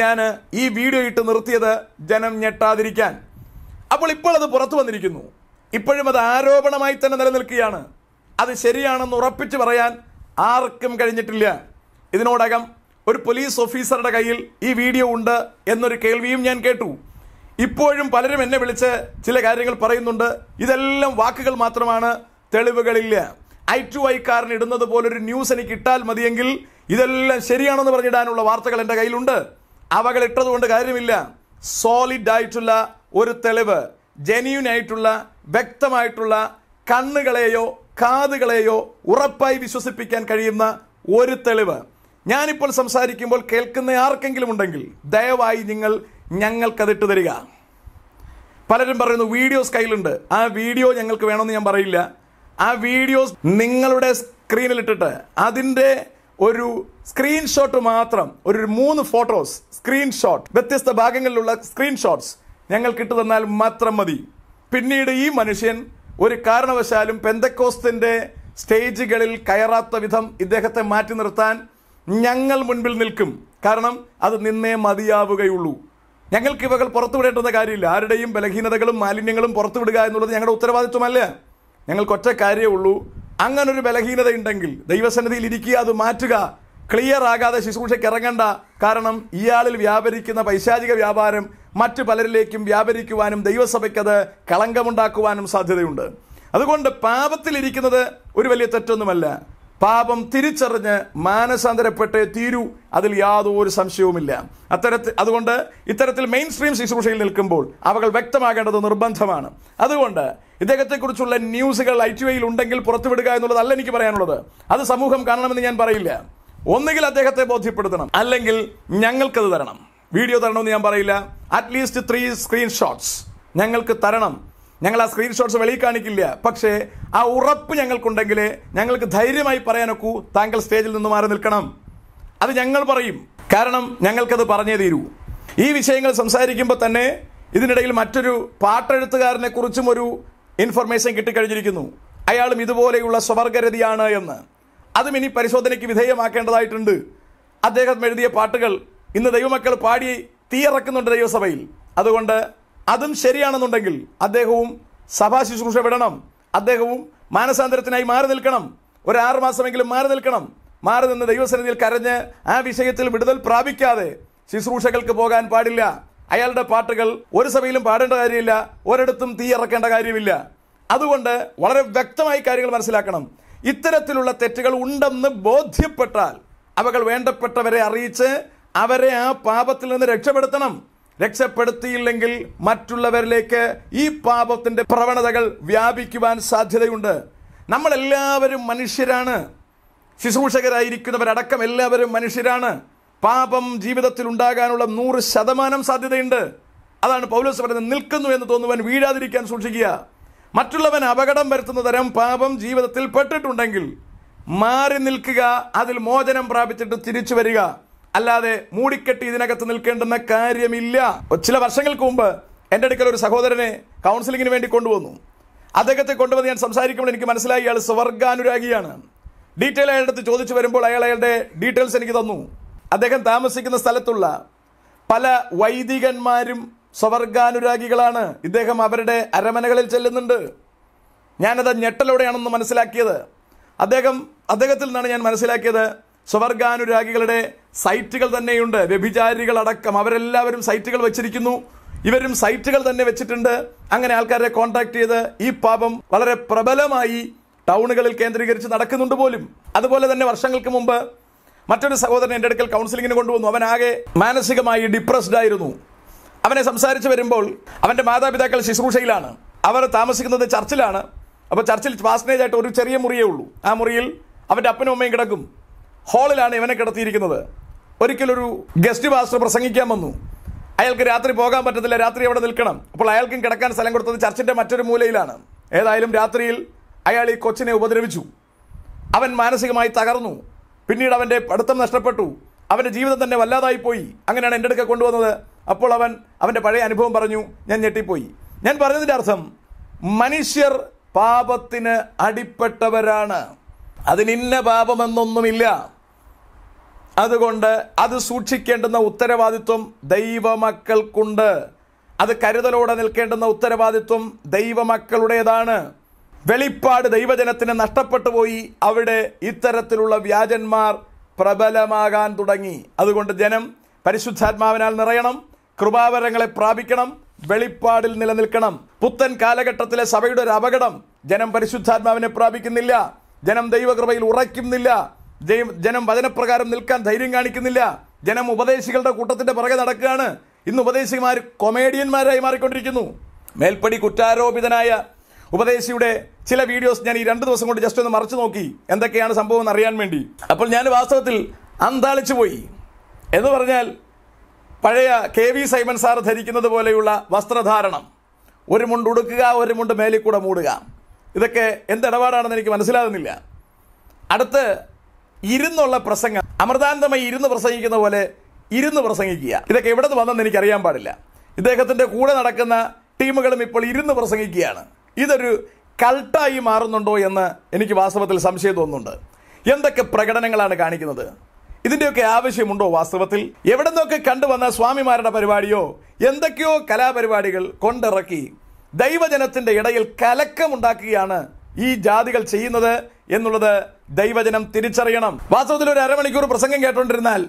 ഞാൻ ഈ വീഡിയോ ഇട്ട് നിർത്തിയത് ജനം ഞെട്ടാതിരിക്കാൻ. അപ്പോൾ ഇപ്പോൾ അത് പുറത്തു വന്നിരിക്കുന്നു. ഇപ്പോഴും അത് ആരോപണമായി തന്നെ നിലനിൽക്കുകയാണ്. അത് ശരിയാണെന്ന് ഉറപ്പിച്ചു പറയാൻ ആർക്കും കഴിഞ്ഞിട്ടില്ല. ഇതിനോടകം ഒരു പോലീസ് ഓഫീസറുടെ കയ്യിൽ ഈ വീഡിയോ ഉണ്ട് എന്നൊരു കേൾവിയും ഞാൻ കേട്ടു. ഇപ്പോഴും പലരും എന്നെ വിളിച്ച് ചില കാര്യങ്ങൾ പറയുന്നുണ്ട്. ഇതെല്ലാം വാക്കുകൾ മാത്രമാണ് തെളിവുകളില്ല. ഐ ടു ഐ കാരൻ ഇടുന്നത് പോലൊരു ന്യൂസ് എനിക്ക് ഇട്ടാൽ മതിയെങ്കിൽ ഇതെല്ലാം ശരിയാണെന്ന് പറഞ്ഞിടാനുള്ള വാർത്തകൾ എന്റെ കയ്യിലുണ്ട്. അവകൾ ഇട്ടതുകൊണ്ട് കാര്യമില്ല. സോളിഡ് ആയിട്ടുള്ള ഒരു തെളിവ് ജെന്യൂൻ ആയിട്ടുള്ള വ്യക്തമായിട്ടുള്ള കണ്ണുകളെയോ കാതുകളെയോ ഉറപ്പായി വിശ്വസിപ്പിക്കാൻ കഴിയുന്ന ഒരു തെളിവ്. ഞാനിപ്പോൾ സംസാരിക്കുമ്പോൾ കേൾക്കുന്ന ആർക്കെങ്കിലും ഉണ്ടെങ്കിൽ ദയവായി നിങ്ങൾ ഞങ്ങൾക്കതിട്ട് തരിക പലരും പറയുന്നു വീഡിയോസ് കയ്യിലുണ്ട്. ആ വീഡിയോ ഞങ്ങൾക്ക് വേണമെന്ന് ഞാൻ പറയില്ല. ആ വീഡിയോസ് നിങ്ങളുടെ സ്ക്രീനിൽ ഇട്ടിട്ട് അതിന്റെ ഒരു സ്ക്രീൻഷോട്ട് മാത്രം ഒരു മൂന്ന് ഫോട്ടോസ് സ്ക്രീൻഷോട്ട് വ്യത്യസ്ത ഭാഗങ്ങളിലുള്ള സ്ക്രീൻഷോട്ട്സ് ഞങ്ങൾ ഇട്ടു തന്നാൽ മാത്രം മതി. പിന്നീട് ഈ മനുഷ്യൻ ഒരു കാരണവശാലും പെന്തക്കോസ്തിന്റെ സ്റ്റേജുകളിൽ കയറാത്ത വിധം ഇദ്ദേഹത്തെ മാറ്റി നിർത്താൻ ഞങ്ങൾ മുൻപിൽ നിൽക്കും. കാരണം അത് നിന്നേ മതിയാവുകയുള്ളൂ. ഞങ്ങൾക്ക് ഇവകൾ പുറത്തുവിടേണ്ടുന്ന കാര്യമില്ല. ആരുടെയും ബലഹീനതകളും മാലിന്യങ്ങളും പുറത്തുവിടുക എന്നുള്ളത് ഞങ്ങളുടെ ഉത്തരവാദിത്വമല്ല? ഞങ്ങൾക്ക് ഒറ്റ കാര്യമേ ഉള്ളൂ. അങ്ങനൊരു ബലഹീനത ഉണ്ടെങ്കിൽ ദൈവസന്നിധിയിൽ ഇരിക്കുക അത് മാറ്റുക. ക്ലിയർ ആകാതെ ശുശ്രൂഷയ്ക്ക് ഇറങ്ങണ്ട. കാരണം ഇയാളിൽ വ്യാപരിക്കുന്ന പൈശാചിക വ്യാപാരം മറ്റു പലരിലേക്കും വ്യാപരിക്കുവാനും ദൈവസഭയ്ക്കത് കളങ്കമുണ്ടാക്കുവാനും സാധ്യതയുണ്ട്. അതുകൊണ്ട് പാപത്തിലിരിക്കുന്നത് ഒരു വലിയ തെറ്റൊന്നുമല്ല. പാപം തിരിച്ചറിഞ്ഞ് മാനസാന്തരപ്പെട്ടേ തീരൂ. അതിൽ യാതൊരു സംശയവുമില്ല. അത്തരത്തിൽ അതുകൊണ്ട് ഇത്തരത്തിൽ മെയിൻ സ്ട്രീം ശുശ്രൂഷയിൽ നിൽക്കുമ്പോൾ അവകൾ വ്യക്തമാകേണ്ടത് നിർബന്ധമാണ്. അതുകൊണ്ട് ഇദ്ദേഹത്തെക്കുറിച്ചുള്ള ന്യൂസുകൾ ഐ ടി ഐയിൽ ഉണ്ടെങ്കിൽ പുറത്തുവിടുക എന്നുള്ളതല്ല എനിക്ക് പറയാനുള്ളത്. അത് സമൂഹം കാണണമെന്ന് ഞാൻ പറയില്ല. ഒന്നുകിൽ അദ്ദേഹത്തെ ബോധ്യപ്പെടുത്തണം. അല്ലെങ്കിൽ ഞങ്ങൾക്കത് തരണം. വീഡിയോ തരണമെന്ന് ഞാൻ പറയില്ല. അറ്റ്ലീസ്റ്റ് ത്രീ സ്ക്രീൻഷോട്ട്സ് ഞങ്ങൾക്ക് തരണം. ഞങ്ങൾ ആ സ്ക്രീൻഷോട്ട്സ് വെളിയിൽ കാണിക്കില്ല. പക്ഷേ ആ ഉറപ്പ് ഞങ്ങൾക്കുണ്ടെങ്കിൽ ഞങ്ങൾക്ക് ധൈര്യമായി പറയാനൊക്കൂ. താങ്കൾ സ്റ്റേജിൽ നിന്ന് മാറി നിൽക്കണം. അത് ഞങ്ങൾ പറയും. കാരണം ഞങ്ങൾക്കത് പറഞ്ഞേ തീരൂ. ഈ വിഷയങ്ങൾ സംസാരിക്കുമ്പോൾ തന്നെ ഇതിനിടയിൽ മറ്റൊരു പാട്ടെഴുത്തുകാരനെ കുറിച്ചും ഒരു ഇൻഫർമേഷൻ കിട്ടിക്കഴിഞ്ഞിരിക്കുന്നു. അയാളും ഇതുപോലെയുള്ള സ്വവർഗരതിയാണ് എന്ന്. അതും ഇനി പരിശോധനയ്ക്ക് വിധേയമാക്കേണ്ടതായിട്ടുണ്ട്. അദ്ദേഹം എഴുതിയ പാട്ടുകൾ ഇന്ന് ദൈവമക്കൾ പാടി തീയിറക്കുന്നുണ്ട് ദൈവസഭയിൽ. അതുകൊണ്ട് അതും ശരിയാണെന്നുണ്ടെങ്കിൽ അദ്ദേഹവും സഭാ ശുശ്രൂഷ വിടണം. അദ്ദേഹവും മാനസാന്തരത്തിനായി മാറി നിൽക്കണം. ഒരു ആറ് മാസമെങ്കിലും മാറി നിൽക്കണം. മാറി നിന്ന് ദൈവസന്നിധിയിൽ കരഞ്ഞ് ആ വിഷയത്തിൽ വിടുതൽ പ്രാപിക്കാതെ ശുശ്രൂഷകൾക്ക് പോകാൻ പാടില്ല. അയാളുടെ പാട്ടുകൾ ഒരു സഭയിലും പാടേണ്ട കാര്യമില്ല ഒരിടത്തും തീ ഇറക്കേണ്ട കാര്യമില്ല. അതുകൊണ്ട് വളരെ വ്യക്തമായി കാര്യങ്ങൾ മനസ്സിലാക്കണം. ഇത്തരത്തിലുള്ള തെറ്റുകൾ ഉണ്ടെന്ന് ബോധ്യപ്പെട്ടാൽ അവകൾ വേണ്ടപ്പെട്ടവരെ അറിയിച്ച് അവരെ ആ പാപത്തിൽ നിന്ന് രക്ഷപ്പെടുത്തണം. രക്ഷപ്പെടുത്തിയില്ലെങ്കിൽ മറ്റുള്ളവരിലേക്ക് ഈ പാപത്തിന്റെ പ്രവണതകൾ വ്യാപിക്കുവാൻ സാധ്യതയുണ്ട്. നമ്മളെല്ലാവരും മനുഷ്യരാണ്. ശുശ്രൂഷകരായിരിക്കുന്നവരടക്കം എല്ലാവരും മനുഷ്യരാണ്. പാപം ജീവിതത്തിൽ ഉണ്ടാകാനുള്ള നൂറ് ശതമാനം സാധ്യതയുണ്ട്. അതാണ് പൗലോസ് പറയുന്നത് നിൽക്കുന്നു എന്ന് തോന്നുവൻ വീഴാതിരിക്കാൻ സൂക്ഷിക്കുക. മറ്റുള്ളവൻ അപകടം വരുത്തുന്ന തരം പാപം ജീവിതത്തിൽ പെട്ടിട്ടുണ്ടെങ്കിൽ മാറി നിൽക്കുക അതിൽ മോചനം പ്രാപിച്ചിട്ട് തിരിച്ചു വരിക. അല്ലാതെ മൂടിക്കെട്ടി ഇതിനകത്ത് നിൽക്കേണ്ടെന്ന കാര്യമില്ല. ചില വർഷങ്ങൾക്ക് മുമ്പ് എന്റെ അടുക്കൽ ഒരു സഹോദരനെ കൗൺസിലിങ്ങിന് വേണ്ടി കൊണ്ടുവന്നു. അദ്ദേഹത്തെ കൊണ്ടുവന്ന് ഞാൻ സംസാരിക്കുമ്പോൾ എനിക്ക് മനസ്സിലായി അയാൾ സ്വർഗാനുരാഗിയാണ്. ഡീറ്റെയിൽ അയാളുടെ അടുത്ത് ചോദിച്ചു വരുമ്പോൾ അയാൾ അയാളുടെ ഡീറ്റെയിൽസ് എനിക്ക് തന്നു. അദ്ദേഹം താമസിക്കുന്ന സ്ഥലത്തുള്ള പല വൈദികന്മാരും സ്വവർഗാനുരാഗികളാണ് ഇദ്ദേഹം അവരുടെ അരമനകളിൽ ചെല്ലുന്നുണ്ട്. ഞാനത് ഞെട്ടലോടെയാണെന്ന് മനസ്സിലാക്കിയത്. അദ്ദേഹം അദ്ദേഹത്തിൽ നിന്നാണ് ഞാൻ മനസ്സിലാക്കിയത് സ്വവർഗാനുരാഗികളുടെ സൈറ്റുകൾ തന്നെയുണ്ട്. വ്യഭിചാരികളടക്കം അവരെല്ലാവരും സൈറ്റുകൾ വെച്ചിരിക്കുന്നു. ഇവരും സൈറ്റുകൾ തന്നെ വെച്ചിട്ടുണ്ട്. അങ്ങനെ ആൾക്കാരെ കോൺടാക്ട് ചെയ്ത് ഈ പാപം വളരെ പ്രബലമായി ടൗണുകളിൽ കേന്ദ്രീകരിച്ച് നടക്കുന്നുണ്ട് പോലും. അതുപോലെ തന്നെ വർഷങ്ങൾക്ക് മുമ്പ് മറ്റൊരു സഹോദരൻ എന്റെ അടുക്കൽ കൗൺസിലിങ്ങിന് കൊണ്ടുവന്നു. അവൻ ആകെ മാനസികമായി ഡിപ്രസ്ഡ് ആയിരുന്നു. അവനെ സംസാരിച്ച് വരുമ്പോൾ അവന്റെ മാതാപിതാക്കൾ ശുശ്രൂഷയിലാണ്. അവർ താമസിക്കുന്നത് ചർച്ചിലാണ്. അപ്പോൾ ചർച്ചിൽ പാസ്റ്റേജ് ആയിട്ട് ഒരു ചെറിയ മുറിയേ ഉള്ളൂ. ആ മുറിയിൽ അവന്റെ അപ്പനും അമ്മയും കിടക്കും. ഹാളിലാണ് ഇവനെ കിടത്തിയിരിക്കുന്നത്. ഒരിക്കലൊരു ഗസ്റ്റ് പാസ്റ്റർ പ്രസംഗിക്കാൻ വന്നു. അയാൾക്ക് രാത്രി പോകാൻ പറ്റത്തില്ല രാത്രി അവിടെ നിൽക്കണം. അപ്പോൾ അയാൾക്കും കിടക്കാൻ സ്ഥലം കൊടുത്തത് ചർച്ചിന്റെ മറ്റൊരു മൂലയിലാണ്. ഏതായാലും രാത്രിയിൽ അയാൾ ഈ കൊച്ചിനെ ഉപദ്രവിച്ചു. അവൻ മാനസികമായി തകർന്നു. പിന്നീട് അവന്റെ പഠിത്തം നഷ്ടപ്പെട്ടു. അവന്റെ ജീവിതം തന്നെ വല്ലാതായിപ്പോയി അങ്ങനെയാണ് എന്റെ അടുക്ക കൊണ്ടുവന്നത്. അപ്പോൾ അവൻ അവന്റെ പഴയ അനുഭവം പറഞ്ഞു ഞാൻ ഞെട്ടിപ്പോയി. ഞാൻ പറഞ്ഞതിന്റെ അർത്ഥം മനുഷ്യർ പാപത്തിന് അടിപ്പെട്ടവരാണ്. അതിനിന്ന പാപമെന്നൊന്നുമില്ല. അതുകൊണ്ട് അത് സൂക്ഷിക്കേണ്ടുന്ന ഉത്തരവാദിത്വം ദൈവമക്കൾക്കുണ്ട്. അത് കരുതലോടെ നിൽക്കേണ്ടുന്ന ഉത്തരവാദിത്വം ദൈവമക്കളുടേതാണ്. വെളിപ്പാട് ദൈവജനത്തിന് നഷ്ടപ്പെട്ടു പോയി. അവിടെ ഇത്തരത്തിലുള്ള വ്യാജന്മാർ പ്രബലമാകാൻ തുടങ്ങി. അതുകൊണ്ട് ജനം പരിശുദ്ധാത്മാവിനാൽ നിറയണം കൃപാവരങ്ങളെ പ്രാപിക്കണം വെളിപ്പാടിൽ നിലനിൽക്കണം. പുത്തൻ കാലഘട്ടത്തിലെ സഭയുടെ ഒരു അപകടം. ജനം പരിശുദ്ധാത്മാവിനെ പ്രാപിക്കുന്നില്ല. ജനം ദൈവകൃപയിൽ ഉറയ്ക്കുന്നില്ല. ജനം വചനപ്രകാരം നിൽക്കാൻ ധൈര്യം കാണിക്കുന്നില്ല. ജനം ഉപദേശികളുടെ കൂട്ടത്തിന്റെ പുറകെ നടക്കുകയാണ്. ഇന്ന് ഉപദേശിമാർ കൊമേഡിയന്മാരായി മാറിക്കൊണ്ടിരിക്കുന്നു. മേൽപ്പടി കുറ്റാരോപിതനായ ഉപദേശിയുടെ ചില വീഡിയോസ് ഞാൻ ഈ രണ്ട് ദിവസം കൊണ്ട് ജസ്റ്റ് ഒന്ന് മറച്ചു നോക്കി. എന്തൊക്കെയാണ് സംഭവം എന്ന് അറിയാൻ വേണ്ടി. അപ്പോൾ ഞാൻ വാസ്തവത്തിൽ അന്താളിച്ചു പോയി. എന്ന് പറഞ്ഞാൽ പഴയ കെ വി സൈമൻ സാർ ധരിക്കുന്നത് പോലെയുള്ള വസ്ത്രധാരണം. ഒരു മുണ്ട് ഉടുക്കുക ഒരു മുണ്ട് മേലിൽ കൂടെ മൂടുക. ഇതൊക്കെ എന്തിടപാടാണെന്ന് എനിക്ക് മനസ്സിലാകുന്നില്ല. അടുത്ത് ഇരുന്നുള്ള പ്രസംഗം. അമൃതാനന്ദമായി ഇരുന്ന് പ്രസംഗിക്കുന്ന പോലെ ഇരുന്ന് പ്രസംഗിക്കുക. ഇതൊക്കെ എവിടെ നിന്ന് വന്നെന്ന് എനിക്കറിയാൻ പാടില്ല. ഇദ്ദേഹത്തിന്റെ കൂടെ നടക്കുന്ന ടീമുകളും ഇപ്പോൾ ഇരുന്ന് പ്രസംഗിക്കുകയാണ്. ഇതൊരു കൾട്ടായി മാറുന്നുണ്ടോ എന്ന് എനിക്ക് വാസ്തവത്തിൽ സംശയം തോന്നുന്നുണ്ട്. എന്തൊക്കെ പ്രകടനങ്ങളാണ് കാണിക്കുന്നത്? ഇതിന്റെയൊക്കെ ആവശ്യമുണ്ടോ വാസ്തവത്തിൽ? എവിടെ നിന്നൊക്കെ കണ്ടുവന്ന സ്വാമിമാരുടെ പരിപാടിയോ? എന്തൊക്കെയോ കലാപരിപാടികൾ കൊണ്ടിറക്കി ദൈവജനത്തിന്റെ ഇടയിൽ കലക്കമുണ്ടാക്കുകയാണ് ഈ ജാതികൾ ചെയ്യുന്നത് എന്നുള്ളത് ദൈവജനം തിരിച്ചറിയണം. വാസ്തവത്തിൽ ഒരു അരമണിക്കൂർ പ്രസംഗം കേട്ടോണ്ടിരുന്നാൽ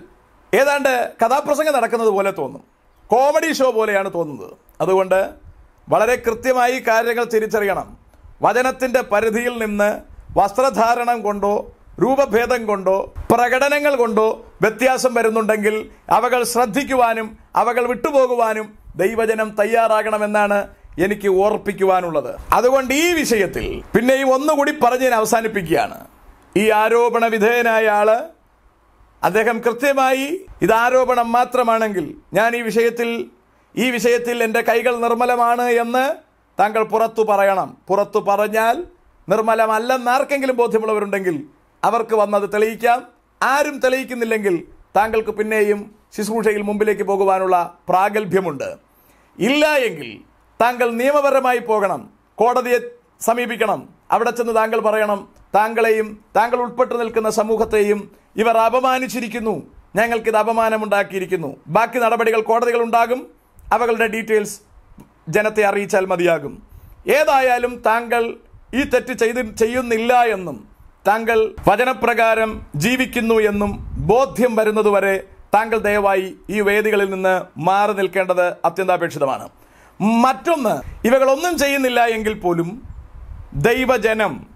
ഏതാണ്ട് കഥാപ്രസംഗം നടക്കുന്നത് പോലെ തോന്നും. കോമഡി ഷോ പോലെയാണ് തോന്നുന്നത്. അതുകൊണ്ട് വളരെ കൃത്യമായി കാര്യങ്ങൾ തിരിച്ചറിയണം. വചനത്തിന്റെ പരിധിയിൽ നിന്ന് വസ്ത്രധാരണം കൊണ്ടോ രൂപഭേദം കൊണ്ടോ പ്രകടനങ്ങൾ കൊണ്ടോ വ്യത്യാസം വരുന്നുണ്ടെങ്കിൽ അവകൾ ശ്രദ്ധിക്കുവാനും അവകൾ വിട്ടുപോകുവാനും ദൈവജനം തയ്യാറാകണമെന്നാണ് എനിക്ക് ഓർപ്പിക്കുവാനുള്ളത്. അതുകൊണ്ട് ഈ വിഷയത്തിൽ പിന്നെയും ഒന്നുകൂടി പറഞ്ഞ് ഞാൻ അവസാനിപ്പിക്കുകയാണ്. ഈ ആരോപണ വിധേയനായ ആൾ അദ്ദേഹം കൃത്യമായി ഇത് ആരോപണം മാത്രമാണെങ്കിൽ ഞാൻ ഈ വിഷയത്തിൽ ഈ വിഷയത്തിൽ എന്റെ കൈകൾ നിർമ്മലമാണ് എന്ന് താങ്കൾ പുറത്തു പറയണം. പുറത്തു പറഞ്ഞാൽ നിർമ്മലമല്ലെന്ന് ആർക്കെങ്കിലും ബോധ്യമുള്ളവരുണ്ടെങ്കിൽ അവർക്ക് വന്നത് തെളിയിക്കാം. ആരും തെളിയിക്കുന്നില്ലെങ്കിൽ താങ്കൾക്ക് പിന്നെയും ശുശ്രൂഷയിൽ മുമ്പിലേക്ക് പോകുവാനുള്ള പ്രാഗൽഭ്യമുണ്ട്. ഇല്ല എങ്കിൽ താങ്കൾ നിയമപരമായി പോകണം. കോടതിയെ സമീപിക്കണം. അവിടെ ചെന്ന് താങ്കൾ പറയണം താങ്കളെയും താങ്കൾ ഉൾപ്പെട്ടു നിൽക്കുന്ന സമൂഹത്തെയും ഇവർ അപമാനിച്ചിരിക്കുന്നു. ഞങ്ങൾക്കിത് അപമാനമുണ്ടാക്കിയിരിക്കുന്നു. ബാക്കി നടപടികൾ കോടതികൾ ഉണ്ടാകും. അവകളുടെ ഡീറ്റെയിൽസ് ജനത്തെ അറിയിച്ചാൽ മതിയാകും. ഏതായാലും താങ്കൾ ഈ തെറ്റ് ചെയ്ത് ചെയ്യുന്നില്ല എന്നും താങ്കൾ വചനപ്രകാരം ജീവിക്കുന്നു എന്നും ബോധ്യം വരുന്നതുവരെ താങ്കൾ ദയവായി ഈ വേദികളിൽ നിന്ന് മാറി നിൽക്കേണ്ടത് അത്യന്താപേക്ഷിതമാണ്. മറ്റൊന്ന് ഇവകളൊന്നും ചെയ്യുന്നില്ല എങ്കിൽ പോലും ദൈവജനം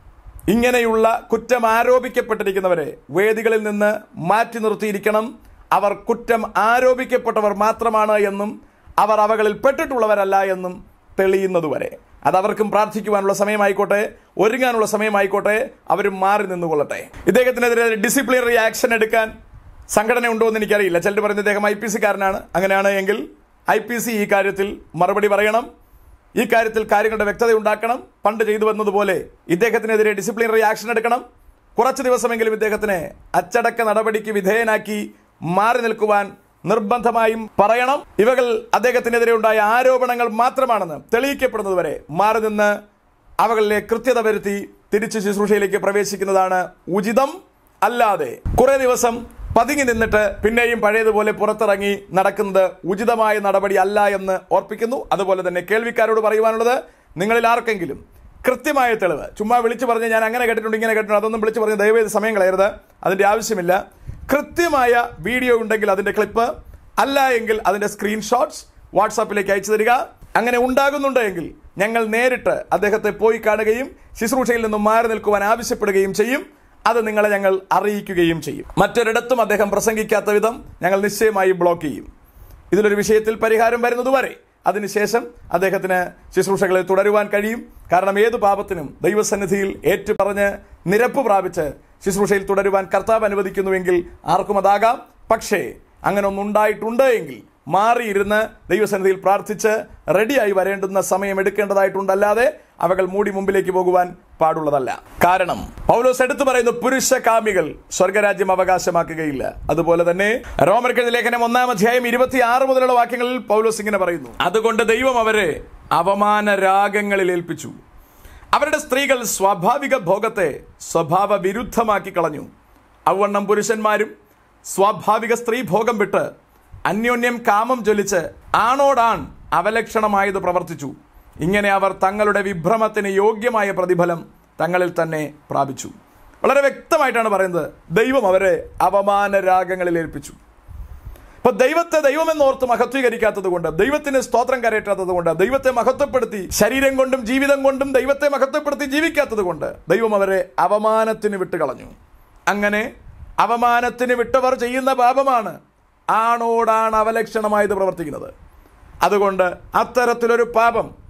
ഇങ്ങനെയുള്ള കുറ്റം ആരോപിക്കപ്പെട്ടിരിക്കുന്നവരെ വേദികളിൽ നിന്ന് മാറ്റി നിർത്തിയിരിക്കണം. അവർ കുറ്റം ആരോപിക്കപ്പെട്ടവർ മാത്രമാണ് എന്നും അവർ അവകളിൽ പെട്ടിട്ടുള്ളവരല്ല എന്നും തെളിയുന്നതുവരെ. അത് അവർക്കും പ്രാർത്ഥിക്കുവാനുള്ള സമയമായിക്കോട്ടെ ഒരുങ്ങാനുള്ള സമയമായിക്കോട്ടെ അവരും മാറി നിന്നുകൊള്ളട്ടെ. ഇദ്ദേഹത്തിനെതിരെ ഡിസിപ്ലിനറി ആക്ഷൻ എടുക്കാൻ സംഘടന ഉണ്ടോ എന്ന് എനിക്കറിയില്ല. ചിലർ പറയുന്നത് ഇദ്ദേഹം ഐ പി സിക്കാരനാണ്. അങ്ങനെയാണ് എങ്കിൽ ഐ പി സി ഈ കാര്യത്തിൽ മറുപടി പറയണം. ഈ കാര്യത്തിൽ കാര്യങ്ങളുടെ വ്യക്തത ഉണ്ടാക്കണം. പണ്ട് ചെയ്തു വന്നതുപോലെ ഇദ്ദേഹത്തിനെതിരെ ഡിസിപ്ലിനറി ആക്ഷൻ എടുക്കണം. കുറച്ച് ദിവസമെങ്കിലും ഇദ്ദേഹത്തിനെ അച്ചടക്ക നടപടിക്ക് വിധേയനാക്കി മാറി നിൽക്കുവാൻ നിർബന്ധമായും പറയണം. ഇവകൾ അദ്ദേഹത്തിനെതിരെ ഉണ്ടായ ആരോപണങ്ങൾ മാത്രമാണെന്ന് തെളിയിക്കപ്പെടുന്നതുവരെ മാറി നിന്ന് അവകളിലെ കൃത്യത വരുത്തി തിരിച്ച് ശുശ്രൂഷയിലേക്ക് പ്രവേശിക്കുന്നതാണ് ഉചിതം. അല്ലാതെ കുറെ ദിവസം പതുങ്ങി നിന്നിട്ട് പിന്നെയും പഴയതുപോലെ പുറത്തിറങ്ങി നടക്കുന്നത് ഉചിതമായ നടപടി അല്ല എന്ന് ഓർപ്പിക്കുന്നു. അതുപോലെ തന്നെ കേൾവിക്കാരോട് പറയുവാനുള്ളത് നിങ്ങളിൽ ആർക്കെങ്കിലും കൃത്യമായ തെളിവ് ചുമ്മാ വിളിച്ചു പറഞ്ഞ് ഞാൻ അങ്ങനെ കേട്ടിട്ടുണ്ട് ഇങ്ങനെ കേട്ടിട്ടുണ്ട് അതൊന്നും വിളിച്ചു പറഞ്ഞ് ദയവേത് സമയം കളയരുത്. അതിന്റെ ആവശ്യമില്ല. കൃത്യമായ വീഡിയോ ഉണ്ടെങ്കിൽ അതിന്റെ ക്ലിപ്പ് അല്ല എങ്കിൽ അതിന്റെ സ്ക്രീൻഷോട്ട്സ് വാട്സാപ്പിലേക്ക് അയച്ചു തരിക. അങ്ങനെ ഉണ്ടാകുന്നുണ്ട് എങ്കിൽ ഞങ്ങൾ നേരിട്ട് അദ്ദേഹത്തെ പോയി കാണുകയും ശുശ്രൂഷയിൽ നിന്നും മാറി നിൽക്കുവാൻ ആവശ്യപ്പെടുകയും ചെയ്യും. അത് നിങ്ങളെ ഞങ്ങൾ അറിയിക്കുകയും ചെയ്യും. മറ്റൊരിടത്തും അദ്ദേഹം പ്രസംഗിക്കാത്ത വിധം ഞങ്ങൾ നിശ്ചയമായി ബ്ലോക്ക് ചെയ്യും. ഇതിലൊരു വിഷയത്തിൽ പരിഹാരം വരുന്നതുവരെ അതിനുശേഷം അദ്ദേഹത്തിന് ശുശ്രൂഷകളെ തുടരുവാൻ കഴിയും. കാരണം ഏത് പാപത്തിനും ദൈവസന്നിധിയിൽ ഏറ്റുപറഞ്ഞ് നിരപ്പ് പ്രാപിച്ച് ശുശ്രൂഷയിൽ തുടരുവാൻ കർത്താവ് അനുവദിക്കുന്നുവെങ്കിൽ ആർക്കും അതാകാം. പക്ഷേ അങ്ങനെ ഒന്നുണ്ടായിട്ടുണ്ട് എങ്കിൽ മാറിയിരുന്ന് ദൈവസന്നിധിയിൽ പ്രാർത്ഥിച്ച് റെഡിയായി വരേണ്ടുന്ന സമയം എടുക്കേണ്ടതായിട്ടുണ്ടല്ലാതെ അവകൾ മൂടി മുമ്പിലേക്ക് പോകുവാൻ പാടുള്ളതല്ല. കാരണം പൗലോസ് എടുത്തു പറയുന്നു പുരുഷ കാമികൾ സ്വർഗരാജ്യം അവകാശമാക്കുകയില്ല. അതുപോലെ തന്നെ റോമർക്കെഴുതി ലേഖനം ഒന്നാം അധ്യായം ഇരുപത്തി ആറ് മുതലുള്ള വാക്യങ്ങളിൽ പൗലോസ് ഇങ്ങനെ പറയുന്നു അതുകൊണ്ട് ദൈവം അവരെ അവമാന രാഗങ്ങളിൽ ഏൽപ്പിച്ചു. അവരുടെ സ്ത്രീകൾ സ്വാഭാവിക ഭോഗത്തെ സ്വഭാവ വിരുദ്ധമാക്കി കളഞ്ഞു അവണ്ണം പുരുഷന്മാരും സ്വാഭാവിക സ്ത്രീ ഭോഗം വിട്ട് അന്യോന്യം കാമം ജ്വലിച്ച് ആണോടാൺ അവലക്ഷണമായത് പ്രവർത്തിച്ചു. ഇങ്ങനെ അവർ തങ്ങളുടെ വിഭ്രമത്തിന് യോഗ്യമായ പ്രതിഫലം തങ്ങളിൽ തന്നെ പ്രാപിച്ചു. വളരെ വ്യക്തമായിട്ടാണ് പറയുന്നത്. ദൈവം അവരെ അവമാന രാഗങ്ങളിൽ ഏൽപ്പിച്ചു. ഇപ്പൊ ദൈവത്തെ ദൈവമെന്നോർത്ത് മഹത്വീകരിക്കാത്തത് കൊണ്ട് ദൈവത്തിന് സ്തോത്രം കരയറ്റാത്തത് കൊണ്ട് ദൈവത്തെ മഹത്വപ്പെടുത്തി ശരീരം കൊണ്ടും ജീവിതം കൊണ്ടും ദൈവത്തെ മഹത്വപ്പെടുത്തി ജീവിക്കാത്തത് കൊണ്ട് ദൈവം അവരെ അവമാനത്തിന് വിട്ടുകളഞ്ഞു. അങ്ങനെ അവമാനത്തിന് വിട്ടവർ ചെയ്യുന്ന പാപമാണ് ആണോടാണ് അവലക്ഷണമായത് പ്രവർത്തിക്കുന്നത്. അതുകൊണ്ട് അത്തരത്തിലൊരു പാപം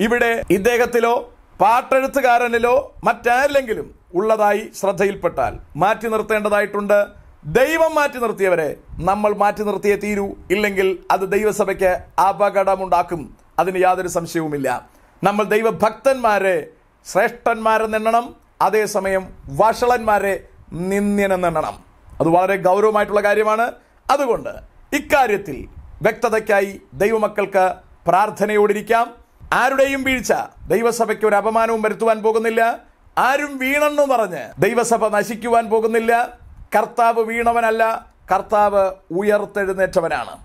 ഇവിടെ ഇദ്ദേഹത്തിലോ പാട്ടെഴുത്തുകാരനിലോ മറ്റാരിലെങ്കിലും ഉള്ളതായി ശ്രദ്ധയിൽപ്പെട്ടാൽ മാറ്റി നിർത്തേണ്ടതായിട്ടുണ്ട്. ദൈവം മാറ്റി നിർത്തിയവരെ നമ്മൾ മാറ്റി നിർത്തിയേ തീരൂ. ഇല്ലെങ്കിൽ അത് ദൈവസഭയ്ക്ക് അപകടമുണ്ടാക്കും. അതിന് യാതൊരു സംശയവുമില്ല. നമ്മൾ ദൈവഭക്തന്മാരെ ശ്രേഷ്ഠന്മാരെന്നെണ്ണണം അതേസമയം വഷളന്മാരെ നിന്ദ്യനെന്നെണ്ണണം. അത് വളരെ ഗൗരവമായിട്ടുള്ള കാര്യമാണ്. അതുകൊണ്ട് ഇക്കാര്യത്തിൽ വ്യക്തതയ്ക്കായി ദൈവമക്കൾക്ക് പ്രാർത്ഥനയോടിരിക്കാം. ആരുടെയും വീഴ്ച ദൈവസഭയ്ക്ക് ഒരു അപമാനവും വരുത്തുവാൻ പോകുന്നില്ല. ആരും വീണെന്നു പറഞ്ഞ് ദൈവസഭ നശിക്കുവാൻ പോകുന്നില്ല. കർത്താവ് വീണവനല്ല കർത്താവ് ഉയർത്തെഴുന്നേറ്റവനാണ്.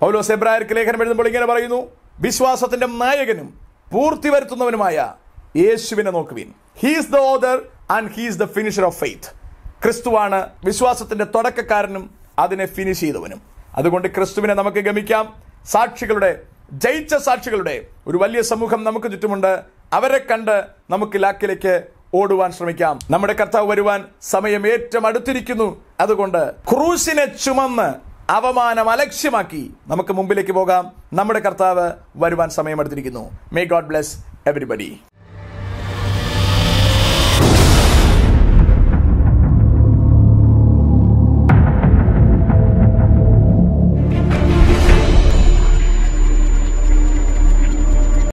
പൗലോസ് എബ്രായർക്ക് ലേഖനം എഴുതുമ്പോൾ ഇങ്ങനെ പറയുന്നു വിശ്വാസത്തിന്റെ നായകനും പൂർത്തി വരുത്തുന്നവനുമായ യേശുവിനെ നോക്കുവിൻ. He's the author and he's the finisher of faith ക്രിസ്തുവാണ് വിശ്വാസത്തിന്റെ തുടക്കക്കാരനും അതിനെ ഫിനിഷ് ചെയ്തവനും. അതുകൊണ്ട് ക്രിസ്തുവിനെ നമുക്ക് ഗമിക്കാം. സാക്ഷികളുടെ ജയിച്ച സാക്ഷികളുടെ ഒരു വലിയ സമൂഹം നമുക്ക് ചുറ്റുമുണ്ട്. അവരെ കണ്ട് നമുക്ക് ലാക്കിലേക്ക് ഓടുവാൻ ശ്രമിക്കാം. നമ്മുടെ കർത്താവ് വരുവാൻ സമയം ഏറ്റവും അടുത്തിരിക്കുന്നു. അതുകൊണ്ട് ക്രൂശിനെ ചുമന്ന് അവമാനം അലക്ഷ്യമാക്കി നമുക്ക് മുമ്പിലേക്ക് പോകാം. നമ്മുടെ കർത്താവ് വരുവാൻ സമയം അടുത്തിരിക്കുന്നു. May God bless everybody